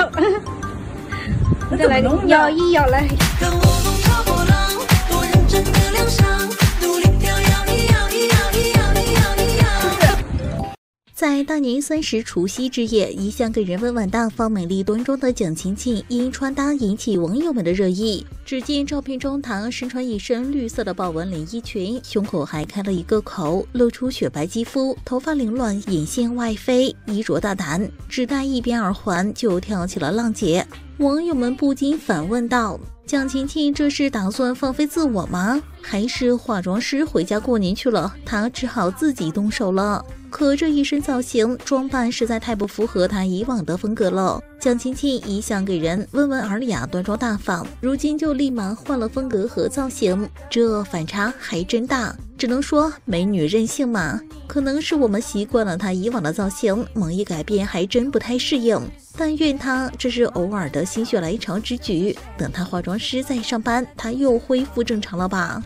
要，再来个摇一在大年三十除夕之夜，一向给人温婉大方、美丽端庄的蒋勤勤因穿搭引起网友们的热议。只见照片中，她身穿一身绿色的豹纹连衣裙，胸口还开了一个口，露出雪白肌肤，头发凌乱，眼线外飞，衣着大胆，只戴一边耳环就跳起了浪姐。网友们不禁反问道：“蒋勤勤这是打算放飞自我吗？还是化妆师回家过年去了，她只好自己动手了？”可这一身造型装扮实在太不符合他以往的风格了。蒋勤勤一向给人温文尔雅、端庄大方，如今就立马换了风格和造型，这反差还真大。只能说美女任性嘛，可能是我们习惯了她以往的造型，猛一改变还真不太适应。但愿她这是偶尔的心血来潮之举，等她化妆师再上班，她又恢复正常了吧。